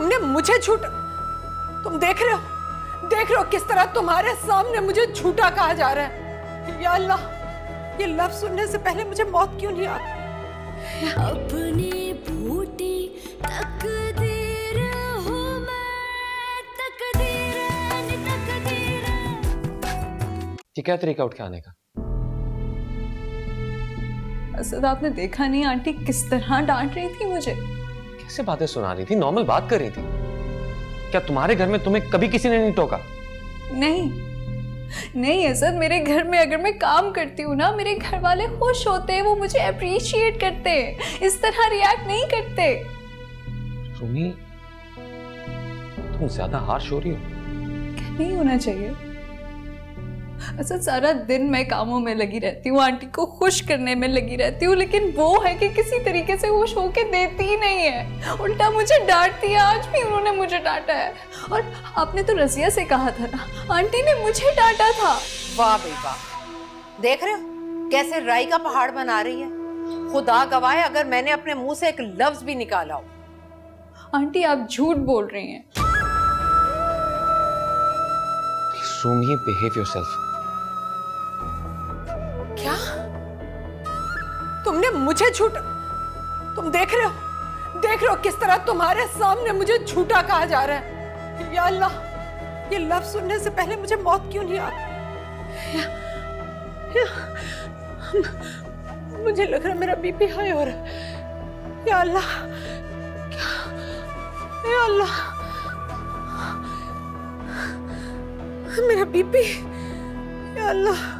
तुमने मुझे झूठा तुम देख रहे हो? देख रहे हो किस तरह तुम्हारे सामने मुझे झूठा कहा जा रहा है? या अल्लाह ये लफ्ज सुनने से पहले मुझे मौत क्यों नहीं आ अपनी बूटी हूँ ये क्या तरीका उठ के आने का? असद आपने देखा नहीं आंटी किस तरह डांट रही थी मुझे? कैसे बातें सुना रही थी नॉर्मल बात कर रही थी। क्या तुम्हारे घर में तुम्हें कभी किसी ने नहीं टोका? नहीं। नहीं असद मेरे घर में अगर मैं काम करती हूँ ना मेरे घर वाले खुश होते हैं वो मुझे अप्रिशिएट करते हैं इस तरह रिएक्ट नहीं करते। सुमी तुम ज़्यादा हार्श हो रही हो। नहीं होना चाहिए। असद सारा दिन मैं कामों में लगी रहती हूँ आंटी को खुश करने में लगी रहती हूँ लेकिन वो है कि किसी तरीके से खुश होके देती ही नहीं है। उल्टा मुझे डांटती है आज भी उन्होंने मुझे डांटा है। और आपने तो रजिया से कहा था ना आंटी ने मुझे डांटा था। वाह भाई वाह देख रहे हो कैसे राई का पहाड़ बना रही है। खुदा गवाए अगर मैंने अपने मुँह से एक लफ्ज भी निकाला हो। आंटी आप झूठ बोल रही हैं। सुमी बिहेव योरसेल्फ क्या? तुमने मुझे झूठा तुम देख रहे हो? देख रहे हो किस तरह तुम्हारे सामने मुझे झूठा कहा जा रहा है? या अल्लाह ये लफ्ज सुनने से पहले मुझे मौत क्यों नहीं आ या, मुझे लग रहा मेरा बीपी हाई हो रहा है। या अल्लाह क्या? या अल्लाह मेरा बीपी या अल्लाह।